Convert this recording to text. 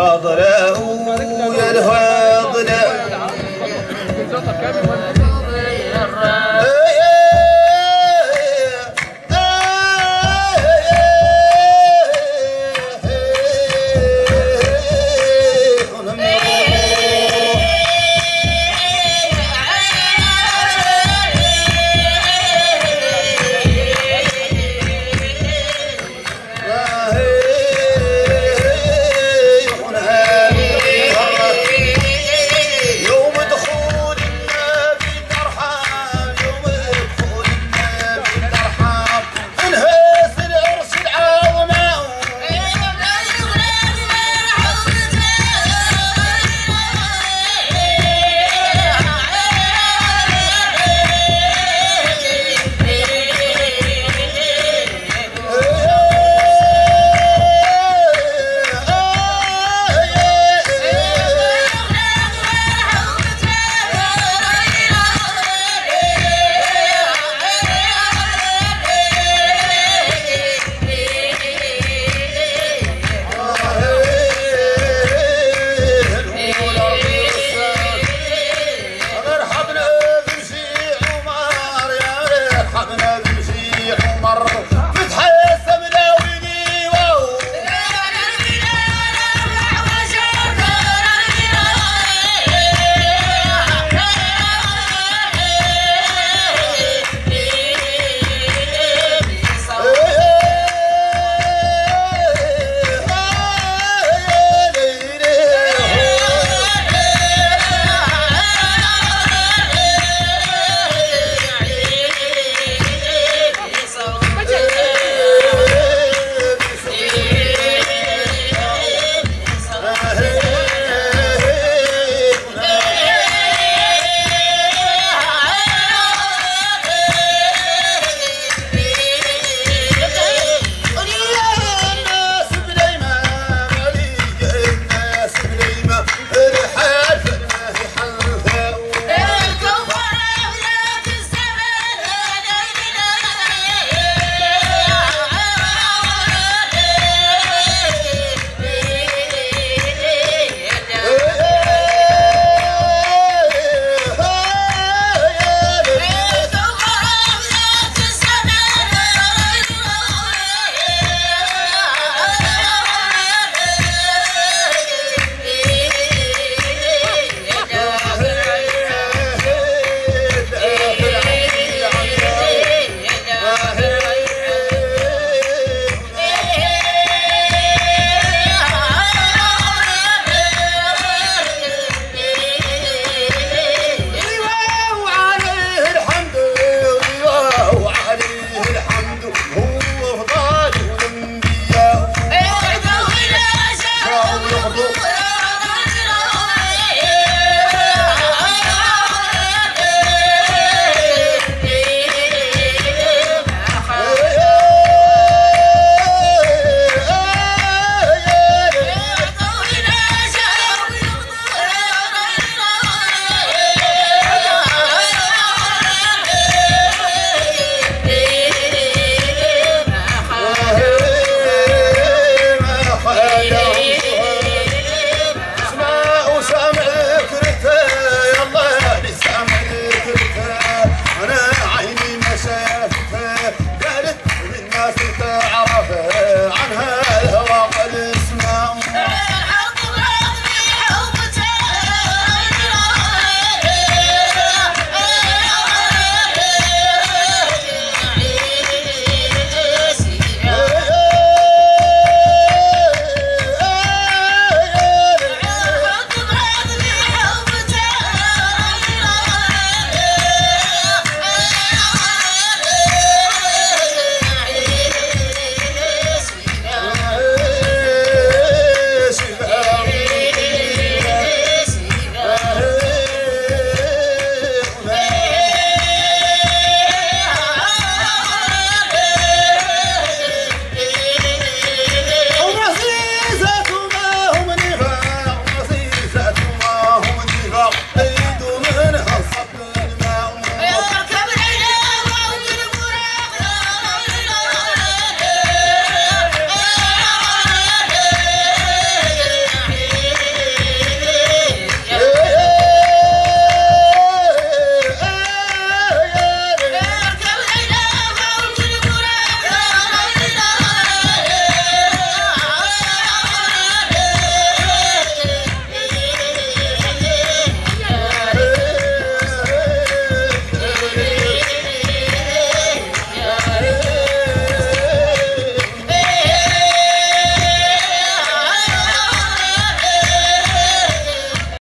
فاضله يا الفاضله بالظبط